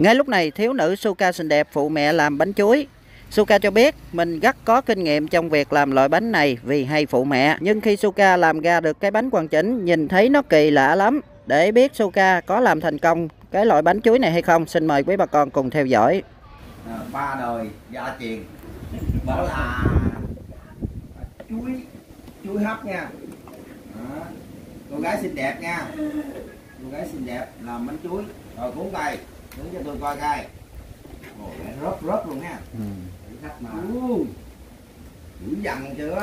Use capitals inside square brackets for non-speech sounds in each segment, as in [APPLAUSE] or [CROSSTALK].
Ngay lúc này, thiếu nữ Suka xinh đẹp phụ mẹ làm bánh chuối. Suka cho biết mình rất có kinh nghiệm trong việc làm loại bánh này vì hay phụ mẹ. Nhưng khi Suka làm ra được cái bánh hoàn chỉnh, nhìn thấy nó kỳ lạ lắm. Để biết Suka có làm thành công cái loại bánh chuối này hay không, xin mời quý bà con cùng theo dõi. À, ba đời gia truyền đó là chuối chuối hấp nha đó. cô gái xinh đẹp nha cô gái xinh đẹp làm bánh chuối rồi cuốn cây đứng cho tôi coi cây Ồ, lại rớt rớt luôn nha Ừ. thử thách mà uh, dữ dằn chưa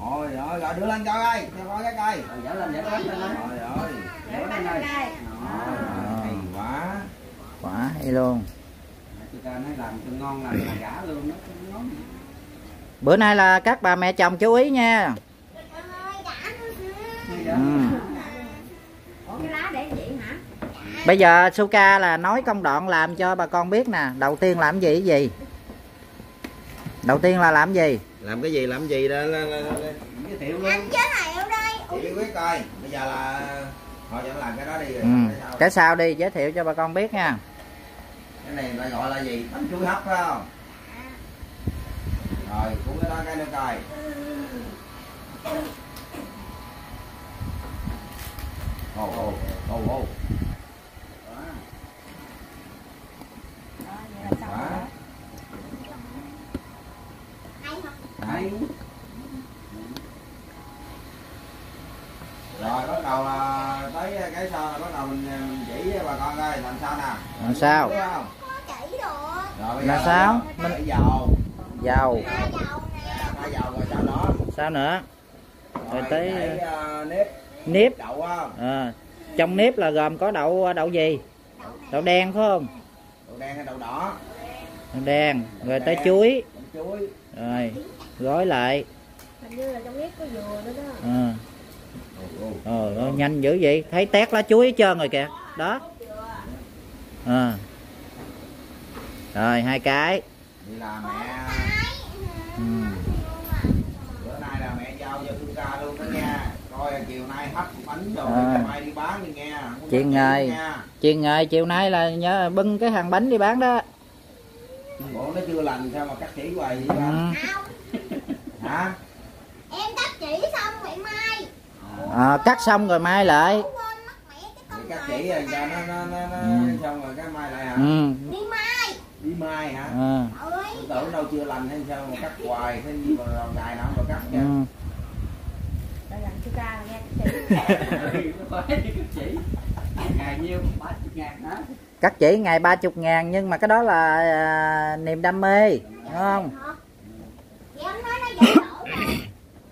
rồi rồi rồi đưa lên cho cây cho coi cái cây Rồi dở lên dở lên lên lên. rồi rồi Dở lên rồi. rồi hay quá Quả hay luôn. Chị ta nói làm cho ngon làm là gã luôn nó ngon. Bữa nay là các bà mẹ chồng chú ý nha. Ừ. Bây giờ Suka là nói công đoạn làm cho bà con biết nè. Đầu tiên làm gì cái gì? Đầu tiên là làm gì? làm cái gì làm gì đó lên lên lên Giới thiệu luôn. Anh chế hiệu đây. chị quyết coi bây giờ là họ cho làm cái đó đi rồi Ừ. cái sau. Cái sau đi giới thiệu cho bà con biết nha. cái này người ta gọi là gì bánh chuối hấp phải không rồi cuốn cái đó cái nữa coi ồ ồ ồ ồ quá Đấy. rồi bắt đầu là tới cái sau là bắt đầu mình, mình chỉ bà con coi làm sao nè Làm sao? Đúng không? Có chỉ được. rồi Là sao? mình dầu Dầu. Rồi Sao nữa? Rồi tới- để, uh, nếp Nếp. đậu không À, trong nếp là gồm có đậu đậu gì? Đậu đen phải không? đậu đen hay đậu đỏ Đậu đen. Rồi tới chuối. đậu chuối Rồi. Gói lại. Hình như là trong nếp có dừa nữa đó. Ồ, ồ. Ờ, nhanh dữ vậy. Thấy tét lá chuối hết trơn rồi kìa. Đó. À. Rồi hai cái. vậy là mẹ Ừ. bữa nay là mẹ giao cho thương ca luôn đó nha coi chiều nay hấp bánh rồi À. mai đi bán đi nghe Chuyện nha. Chiều ngày chiều nay là nhớ bưng cái hàng bánh đi bán đó. bộ nó chưa lành sao mà cắt chỉ hoài vậy Ừ. hả em cắt chỉ xong vậy mai. À, cắt xong rồi mai lại. Cắt chỉ rồi cho nó nó nó, nó Ừ. xong rồi cái mai lại hả Ừ. Đi mai. đi mai hả À. Ơi. tôi tưởng đâu chưa lành hay sao mà cắt hoài thế gì mà ngày nào mà cắt nha Ừ. Đây là chú ca là nghe chỉ. Nó phải đi cấp chỉ. Ngày nhiêu? 30 ngàn hả? Cắt chỉ ngày 30 ngàn nhưng mà cái đó là à, niềm đam mê. Đúng không? Hả? Vậy anh nói nó dễ đổ mà.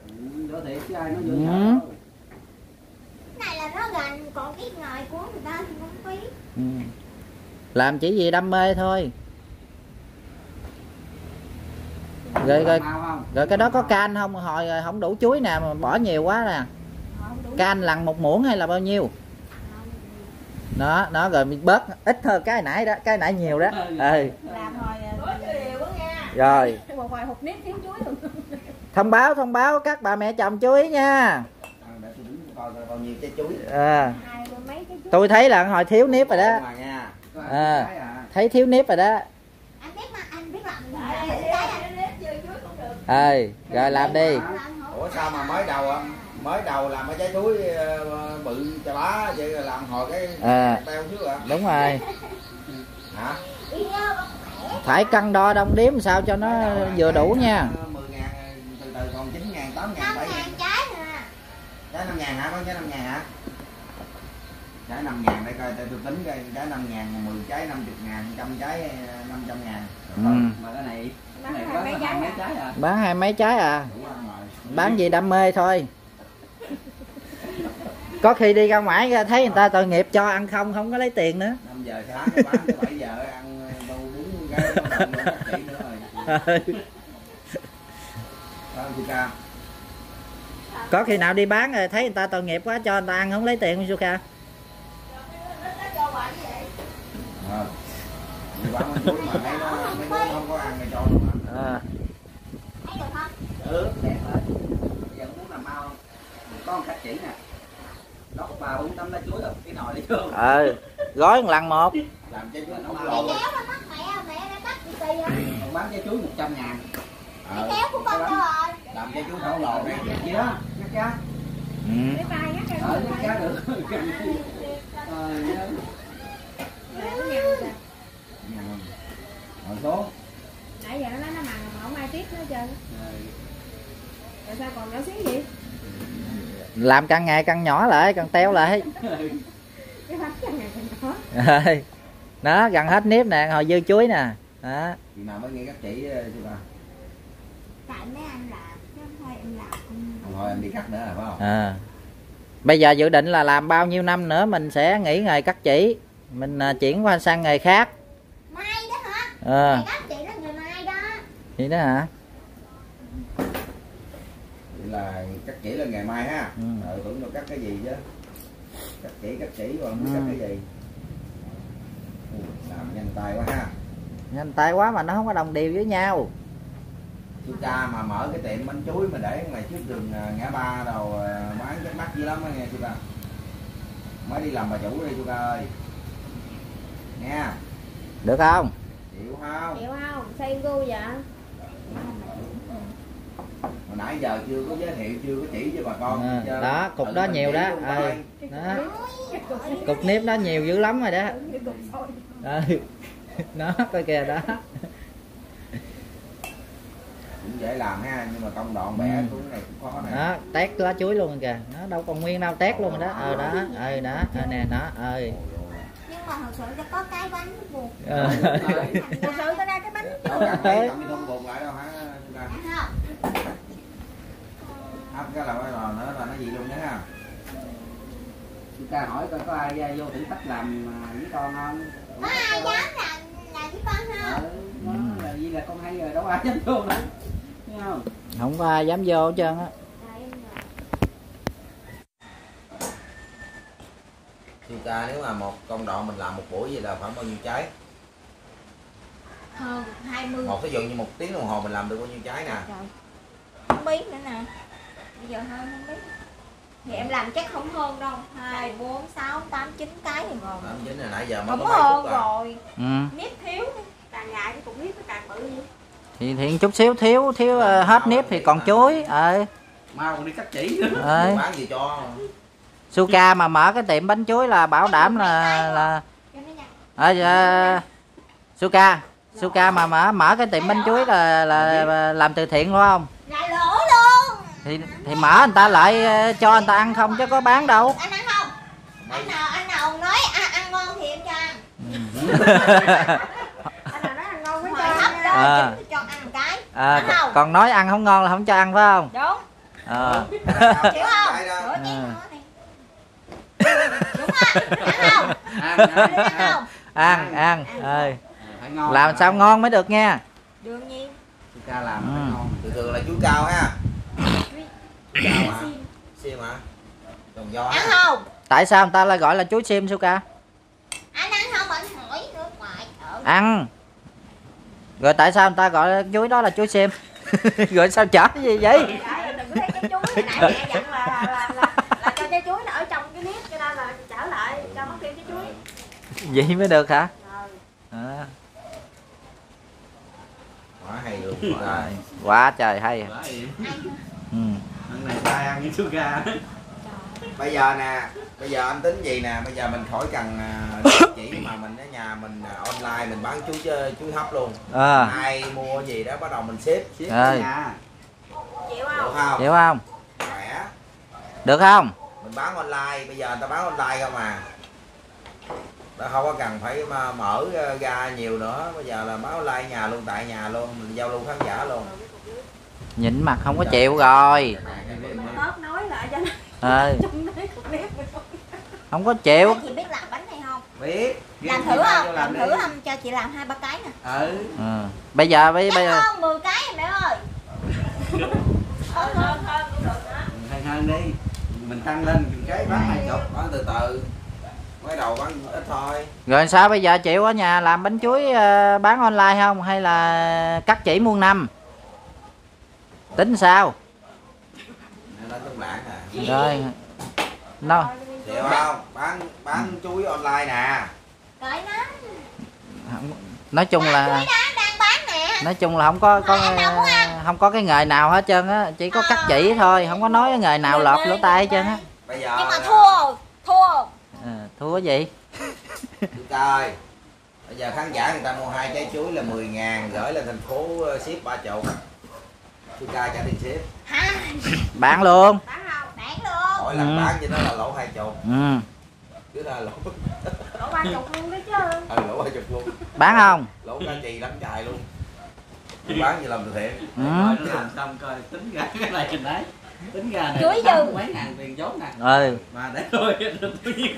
Ừ, Đổ thiệt chứ ai nói vô Ừ. Cái này là nó gần, còn cái ngoài của người ta thì không biết. Ừ. Làm chỉ vì đam mê thôi. Rồi rồi rồi cái đó có can không? Hồi rồi không đủ chuối nè mà bỏ nhiều quá nè. Không đủ. Can lần một muỗng hay là bao nhiêu? Đó, đó rồi mình bớt ít hơn cái nãy đó, cái nãy nhiều đó. Ừ. Làm hồi Có điều quá nha. Rồi, Một vài hộp nếp thiếu chuối. Thông báo thông báo các bà mẹ chồng chú ý nha. À, tôi À, thấy là hồi thiếu nếp rồi đó. À. à. Thấy thiếu nếp rồi đó. Được. Ừ, rồi làm đi. Ủa sao mà mới đầu á, mới đầu làm cái trái chuối ờ, bự chà bá vậy làm hồi cái À. teo trước hả Đúng rồi. hả. Phải cân đo đong đếm sao cho nó vừa đủ nha. 10 ngàn từ từ còn 9 ngàn 8 ngàn Năm 7 ngàn ngàn trái nè. trái 5 ngàn hả có trái 5 ngàn hả trái 5 ngàn đây coi tôi tính coi trái 5 ngàn 10 trái 50 ngàn 100 trái 500 ngàn Ừ. Mà cái này cái này bán Mấy có trái hai mấy à? trái à. Bán hai mấy trái à. đủ ăn rồi Bán gì đam mê thôi. Có khi đi ra ngoài ra thấy người ta tội nghiệp cho ăn không không có lấy tiền nữa. 5 giờ sáng bán tới 7 giờ ăn đâu đúng cái nữa, rồi Có khi nào đi bán rồi thấy người ta tội nghiệp quá cho người ta ăn không lấy tiền không Suka? Ờ. Cho À. Thấy được không? Ừ, đẹp rồi. Giờ muốn làm mau? Có một cách chỉ nè. Đốt ba bốn tấm lá chuối rồi, cái nồi đi vô. Ờ. gói một lần một làm trái chuối đi tì à con bán trái chuối 100 ngàn ờ, Kéo của con đâu rồi làm trái chuối không lộn đấy gì đó giá ừ. Ờ giá được. [LAUGHS] Ờ nhớ. ngồi số. Nãy giờ nó nói nó mặn mà không ai tiếp nữa trơn Rồi. tại sao còn nhỏ xíu vậy? Làm càng ngày càng nhỏ lại càng teo lại. [LAUGHS] Cái bánh cho ngày còn nhỏ. Đó gần hết nếp nè hồi dư chuối nè. Đó. Nào mới nghe các chị ờ, chứ bà Tại mấy anh làm Chứ không phải em làm không Không thôi em đi cắt nữa là phải không? À. bây giờ dự định là làm bao nhiêu năm nữa mình sẽ nghỉ nghề cắt chỉ. Mình à, chuyển qua sang nghề khác. Mai đó hả? Ờ Mày các chị đó người mai đó. Vậy đó hả? Vậy là cắt chỉ là ngày mai ha. Ừ. ừ. tưởng đâu cắt cái gì chứ. Cắt chỉ cắt chỉ còn Ừ. cắt cái gì. Làm nhanh tay quá ha. Nhanh tay quá mà nó không có đồng đều với nhau chú cha mà mở cái tiệm bánh chuối mà để ngoài trước đường à, ngã ba đầu à, bán chắc mắc dữ lắm á nghe chú ca mới đi làm bà chủ đi chú ca ơi. Nghe. Được không? Chịu không? Chịu không? Xây gu vậy? Hồi nãy giờ chưa có giới thiệu chưa có chỉ cho bà con À, Chưa. đó, cục đó mình nhiều đó, ừ. coi. đó. Cục nếp đó nhiều dữ lắm rồi đó. Ừ. [LAUGHS] nó coi kìa đó dễ làm ha nhưng mà công đoạn bẻ Ừ. xuống này cũng khó nè. Đó tét lá chuối luôn kìa. Nó đâu còn nguyên đâu tét luôn rồi đó. Ờ đó ờ đó ờ nè đó ờ. Nhưng mà thật sự cho có cái bánh buồn Ờ. thật sự có ra cái bánh không buồn lại đâu hả không. Hấp cái là cái lò nữa là nó gì luôn nhé ha Chúng ta hỏi coi có ai vô thử thách làm à, với con không? Có ai dám làm làm với con không? Ừ, nó là gì là con hay rồi đâu ai dám vô đâu không không có ai dám vô hết trơn á. Tại em là- chú ca nếu mà một công đoạn mình làm một buổi vậy là khoảng bao nhiêu trái? Hơn 20 một ví dụ như một tiếng đồng hồ mình làm được bao nhiêu trái nè? Trời Không biết nữa nè. Bây giờ hơn không biết Thì em làm chắc không hơn đâu. 2, 4, 6, 8, 9 cái thì ngon tám chín là nãy giờ mới Không có hơn à. rồi. Ừ. Nếp thiếu càng ngày cái cục nếp nó càng bự. vậy thì, thì chút xíu thiếu thiếu ờ, hết nếp thì còn chuối. Ờ. Mau đi cắt chỉ. Nữa ờ bán gì cho? Suka mà mở cái tiệm bánh chuối là bảo đảm là là à, dạ. Suka Suka mà mở mở cái tiệm bánh chuối là là làm từ thiện đúng không? Là lỗ luôn. Thì thì mở người ta lại cho người ta ăn không chứ có bán đâu. Anh ăn không? Anh nào anh nào nói ăn, ăn ngon thì em cho ăn. [LAUGHS] Anh nào nói ăn ngon với Hồi cho. À. chính cho ăn một cái à, Ăn không? còn nói ăn không ngon là không cho ăn phải không? Đúng. Chịu không? Rửa chén À. nữa này Đúng không? Ăn không? ăn Ăn ăn không? ăn ăn ơi. phải ngon làm sao ngon mới được nha. Đương nhiên. Chúng ta làm phải Ừ. ngon. Thường thường là chú cao ha. Chú cao mà sim. Hả? Đồng do Ăn không? tại sao người ta lại gọi là chuối sim Suka Anh ăn không? Anh hỏi nước ngoài. Trời ăn rồi tại sao người ta gọi chuối đó là chuối sim [LAUGHS] rồi sao chở cái gì vậy? Trời, đừng có thấy trái chuối hồi nãy mẹ dặn là là, là, là, là cho trái chuối nó ở trong cái nếp cho nên là trở lại cho mất tiêu trái chuối. Vậy mới được hả? Rồi à, quá hay luôn quá trời hay. Ừ. này ăn với bây giờ nè bây giờ anh tính gì nè? Bây giờ mình khỏi cần à, chỉ [COUGHS] mà mình ở nhà mình à, online mình bán chuối chuối hấp luôn. À, ai mua gì đó bắt đầu mình xếp xếp nhà. Chịu được không? Hiểu không? Khỏe. Được không? Mình bán online bây giờ người ta bán online không à? Nó không có cần phải mà mở ờ, ra nhiều nữa. Bây giờ là bán online nhà luôn tại nhà luôn mình giao lưu khán giả luôn. Nhìn mặt không có chịu rồi. Nói lại cho nó à, không có chịu. Chị biết làm bánh này không? biết. Làm thử không? Làm thử không? Cho chị làm hai ba cái nè. Ừ. Ừ. bây giờ bây, bây giờ. hơn 10 cái rồi mẹ ơi. Hơn hơn hơn cũng được đó hơn hơn đi. Mình tăng lên cái bán hai chục bán từ từ. Mới đầu bán ít thôi. Rồi sao bây giờ chịu ở nhà làm bánh chuối ờ, bán online không? Hay là cắt chỉ muôn năm? Tính sao lên trong à rồi. No chịu không? Bán bán chuối online nè. Nói chung là chuối đó đang bán nè. Nói chung là không có có không có cái nghề nào hết trơn á chỉ có cắt chỉ thôi không có nói cái nghề nào lọt lỗ tai hết trơn á. bây giờ nhưng mà thua thua Ờ, thua gì? Chúng ta ơi bây giờ khán giả người ta mua hai trái chuối là 10 ngàn gửi lên thành phố ờ, ship ba chục ta trả tiền ship hả? Bán luôn. Bán không? Bán luôn. Mỗi lần Ừ. bán cho nó là lỗ hai chục. Ừ. chứ là lỗ đổ ba chục luôn đó chứ. Ừ, lỗ hai chục luôn. Bán không? Lỗ cá chì lắm trời luôn. Tôi bán gì làm từ thiện ừ. Coi nó làm xong coi tính ra cái này mình đấy. Tính ra này Chuối tám dư. mấy ngàn tiền vốn nè. Ừ. Mà để thôi nhiêu cái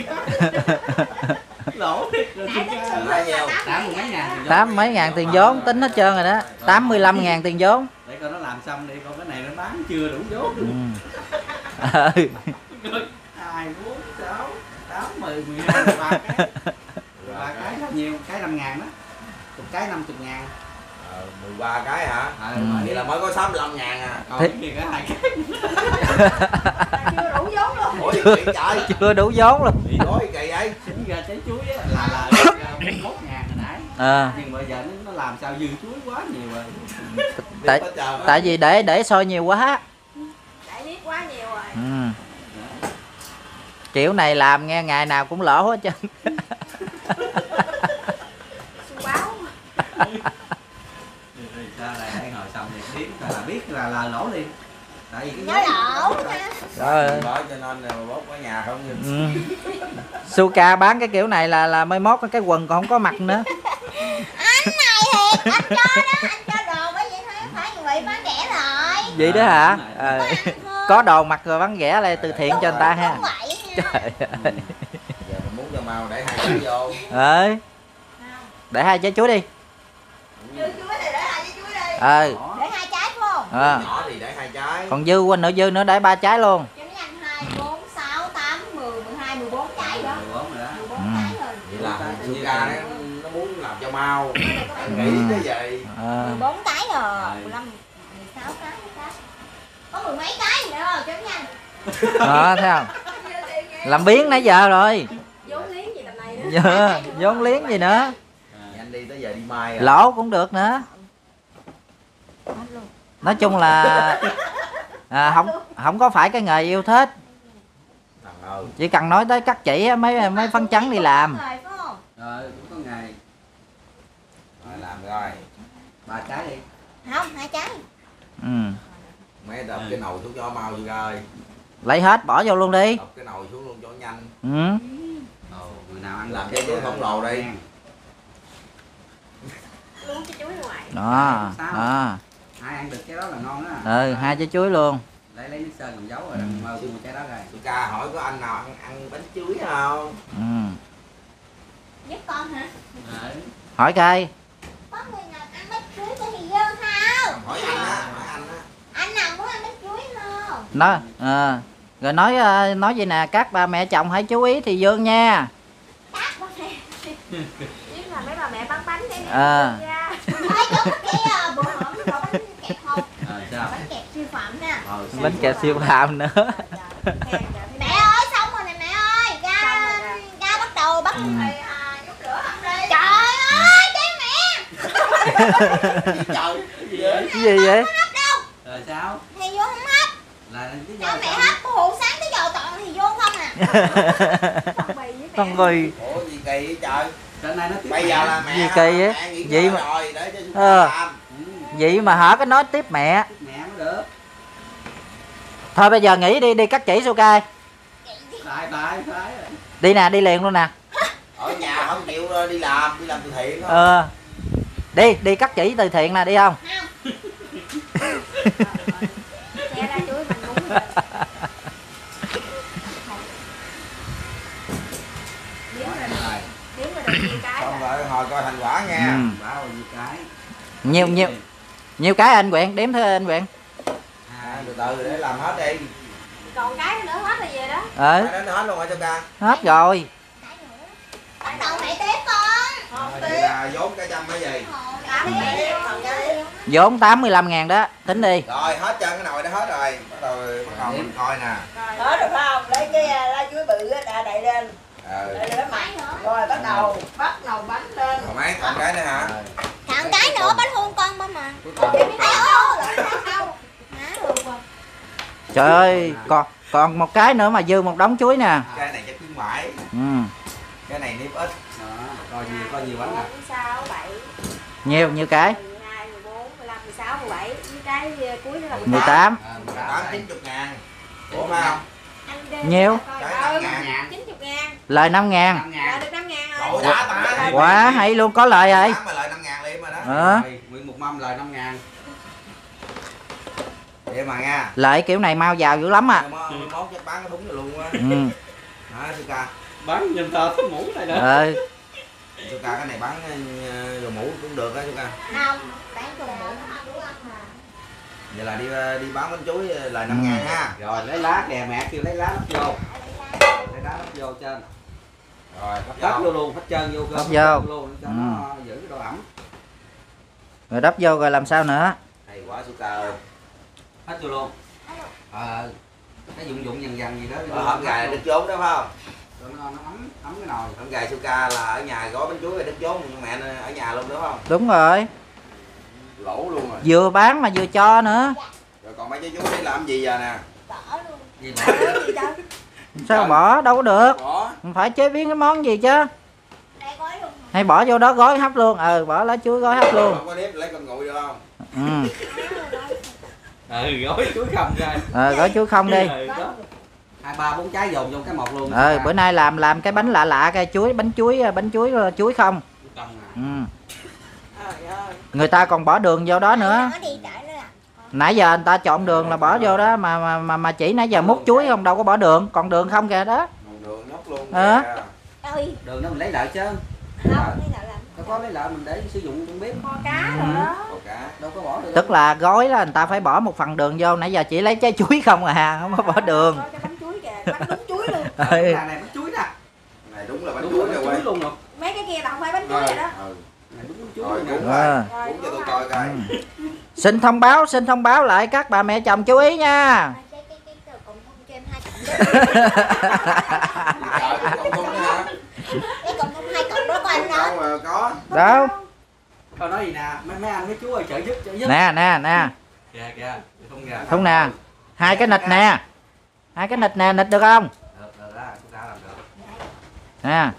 lỗ tám mươi mấy ngàn tiền vốn. tám mấy ngàn tiền vốn tính hết trơn rồi đó. 85 ngàn tiền vốn làm xong đi coi cái này nó bán chưa đủ vốn ừ. Ừ. Hai bốn sáu tám mười mười hai mười ba cái. Mười ba cái rất nhiều cái năm ngàn đó. Chục cái năm chục ngàn. Ờ, 13 cái hả? À, Ừ. vậy là mới có 65 ngàn à. Còn Thế- cái kia có hai cái. Chưa đủ vốn luôn. Ủa gì trời? Chưa đủ vốn luôn. Bị gói kỳ vậy? Tính ra trái chuối á là là bốn mốt ngàn hồi nãy. À, nhưng bây giờ nó, nó làm sao dư chuối quá nhiều rồi tại tại vì để để sôi nhiều quá. Quá nhiều rồi. Ừ. kiểu này làm nghe ngày nào cũng lỗ hết trơn. Su báo Rồi sao lại để ngồi xong thì biết là biết là là lỗ liền. Tại vì cái lỗ rồi Đó, cho nên là bốt ở nhà không nhìn. Ừ. Suka bán cái kiểu này là là mai mốt cái quần còn không có mặt nữa. Anh này thiệt anh cho đó anh cho đồ bởi vậy thôi phải như vậy bán rẻ rồi vậy đó hả? À, Ờ, [LAUGHS] Có đồ mặt rồi bán rẻ lại từ thiện cho người ta ha. Trời ơi. Giờ mình muốn cho màu để hai cái vô ơi để hai trái chuối đi Dư chuối thì để hai trái chuối đi ờ Đó. để hai trái phải không ờ. nhỏ thì để hai trái còn dư quên nữa dư nữa để ba trái luôn trái Ừ. trái vậy là nó, nó muốn làm cho mau. Ừ. nghĩ tới vậy. Ờ. 14 cái rồi. Rồi. 15 16 cái mười mấy cái nữa rồi nhanh đó thấy không? Làm biến nãy giờ rồi. Vốn liếng gì tầm này nữa Dạ, vốn liếng gì nữa. Anh đi tới giờ đi mai lỗ cũng được nữa. Nói chung là à, không không có phải cái nghề yêu thích. Chỉ cần nói tới cắt chỉ mấy mấy phấn trắng đi làm. Rồi rồi cũng có ngày rồi làm rồi. Ba trái đi. Không hai trái ừ. Mấy đập cái nồi xuống cho mau Suka ơi lấy hết bỏ vô luôn đi. Đập cái nồi xuống luôn cho nhanh. Ừ. Ồ, người nào ăn Làm cái chuối khổng lồ đi. luôn cái chuối ngoài. Đó đó. Ai ăn được cái đó là ngon á. Ừ hai trái chuối luôn. Lấy lấy nước sơn làm dấu rồi đừng mơ mua cái đó rồi Suka hỏi có anh nào ăn ăn bánh chuối không? Ừ. giúp con hả? Đấy. hỏi coi. Có người nào ăn bánh chuối cho thì vô không? Hỏi anh á hỏi anh á anh nào muốn ăn bánh chuối không nói ờ. rồi nói ờ, nói gì nè các ba mẹ chồng hãy chú ý thì dương nha. Các bác nè biết là mấy bà mẹ bán bánh À. bữa hổm có bánh kẹp siêu phẩm nè. Ờ, bánh kẹp siêu phạm nữa. Mẹ ơi xong rồi nè mẹ ơi. Ra ra bắt đầu bắt Ừ. à, đi. Trời ơi cái mẹ. Trời gì vậy hấp đâu rồi sao thì vô không hấp sao mẹ hấp cô hụ sáng tới giờ toàn thì vô không à? [LAUGHS] Phong bì với mẹ. Con bì. Ủa gì kỳ vậy trời? Trên này nó tiếp bây giờ là mẹ Gì kỳ vậy? mẹ nghỉ Gì ngơi mà- rồi để cho Suka Ờ. làm. Ừ, vậy mà hả? Cái nói tiếp mẹ. Tiếp mẹ mới được. Thôi bây giờ nghỉ đi đi cắt chỉ Suka tại tại phải đi nè đi liền luôn nè. [LAUGHS] Ở nhà không chịu ờ, đi làm đi làm từ thiện đó. ờ. Đi đi cắt chỉ từ thiện nè đi không? Không [LAUGHS] xong rồi hồi coi thành quả nha. Ừ. bao nhiêu cái? Nhiều nhiều nhiều cái anh quyện đếm thôi anh quyện à, từ từ để làm hết đi. Còn cái nữa hết rồi về đó. Ờ Phải đến hết luôn hả Suka hết rồi. Bắt đầu mẹ tiếp con. Là vốn cả trăm hay gì? Cái vốn 85 ngàn đó tính đi. Rồi hết trơn cái nồi đó hết rồi đầu mình coi nè. Rồi phải không? Lấy cái lá chuối bự á đà đậy lên. Ừ. đậy lên mặt nữa rồi bắt đầu. Bắt đầu bánh lên. Còn mấy còn cái nữa hả? Thằng cái nữa bánh hôn con ba mà còn luôn rồi. Trời ơi còn còn một cái nữa mà dư một đống chuối nè. Cái này chắc khuyến mãi. Ừ. cái này nếp ít. Đó, coi nhiều coi nhiều bánh nè. 6, 7, nhiều nhiều cái. 12, 14, 15, 16, 17 Với cái ờ, cuối đó là 18 À, tám chín chục ngàn. Ủa Cái ngàn. 90 ngàn. Lời 5 ngàn. Ngàn. Được 5 ngàn rồi. Quá hay luôn có lời rồi. Mà lời năm ngàn liền mà đó. Ờ. Rồi, nguyên một mâm lời năm ngàn. Vậy mà nha. Lợi kiểu này mau vào dữ lắm à. Món chắc bán cái thúng rồi luôn á ừ. hả Suka bán nhìn tờ thích mũ này nữa ờ. Suka cái này bán ờ, đồ mũ cũng được á Suka không bán cho mũ vậy là đi ờ, đi bán bánh chuối lời năm ngàn ha. Rồi lấy lá kìa mẹ kêu lấy lá lắp vô. Lấy lá lắp vô trên. Rồi lắp vô luôn hết trơn vô cơ Lắp vô. luôn cho Ừ. nó giữ cái độ ẩm. Rồi đắp vô rồi làm sao nữa? Hay quá Suka ơi. Hết vô luôn. Ờ. Cái dụng dụng dần dần gì đó. Ở hầm gà đứt vốn đó phải không? Cho nó, nó ấm ấm cái nồi. Hầm gà Suka là ở nhà gói bánh chuối rồi đứt vốn nhưng mẹ ở nhà luôn đúng không? Đúng rồi lỗ luôn rồi. Vừa bán mà vừa cho nữa. Rồi còn mấy trái chuối đấy làm gì giờ nè? Bỏ luôn. Gì sao bỏ? Đâu có được. Bỏ. Mình phải chế biến cái món gì chứ? Đây gói luôn. Hay bỏ vô đó gói hấp luôn. Ừ bỏ lá chuối gói hấp luôn. Không có nếp lấy con nguội được không? Ừ. Ừ gói chuối không rồi ờ gói chuối không đi. Ừ, hai ba bốn trái dồn vô cái một luôn. Ờ bữa nay làm làm cái bánh lạ lạ cái chuối bánh chuối bánh chuối ờ, chuối không? Không à. ừ. Người ta còn bỏ đường vô đó nữa. nó nãy giờ người ta chọn đường là bỏ vô đó mà mà mà, mà chỉ nãy giờ múc chuối không. đâu có bỏ đường. Còn đường không kìa đó. Đường nhóc luôn đường đó mình lấy lại chứ. Không đâu có lấy lại mình để sử dụng trong bếp kho cá rồi đâu có bỏ được tức là gói là người ta phải bỏ một phần đường vô. Nãy giờ chỉ lấy trái chuối không à không có bỏ đường. Bánh chuối kìa Bánh chuối luôn. [LAUGHS] Ừ. cái này bánh chuối nè. Này đúng là bánh đúng chuối luôn rồi. Mấy cái kia là không phải bánh chuối rồi đó ừ. coi coi. Xin thông báo xin thông báo lại các bà mẹ chồng chú ý nha. [LAUGHS] Đâu mà có. Đâu? Thôi nói gì nè mấy mấy anh mấy chú ơi trợ giúp trợ giúp. Nè nè nè. Kìa kìa không kìa không nè. Hai cái nịch nè. Hai cái nịch nè nịch được không? Được được đó chúng ta làm được. Nè.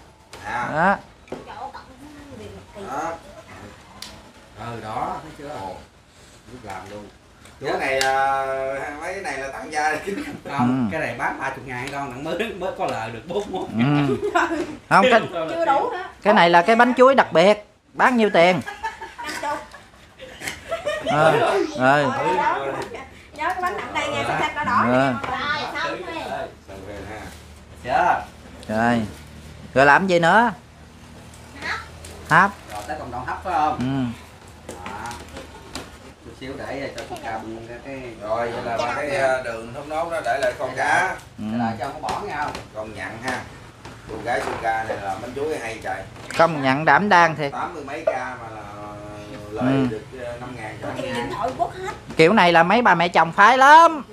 À đó. Đó ừ đó. Thấy chưa? Ồ. biết làm luôn. Cái này à, mấy cái này là tặng gia [LAUGHS] không Ừ. cái này bán ba chục ngàn con đặng mới mới có lời được bốn món ừ. [LAUGHS] không cái, Chưa đủ hả? cái này là cái bánh chuối đặc biệt. Bán nhiêu tiền? Ờ ờ. Rồi, đó. Nhớ. cái bánh nặng đây nha Xanh xanh đỏ đỏ Ờ. rồi xong rồi Xong rồi. Ha. chưa? Rồi. Rồi làm gì nữa? Hấp. Rồi tới cộng đồng hấp phải không? Ừ. xíu để cho chúng ta bưng cái cái rồi vậy là ba cái à, đường thốt nốt đó để lại con cá cái lại cho không có bỏ nghe không? Con nhặn ha. Cô gái Suka này là bánh chuối hay trời. Công nhận đảm đang thiệt. Tám mươi mấy ca mà là lời Ừ. được năm ngàn cho Thì kiểu này là mấy bà mẹ chồng phái lắm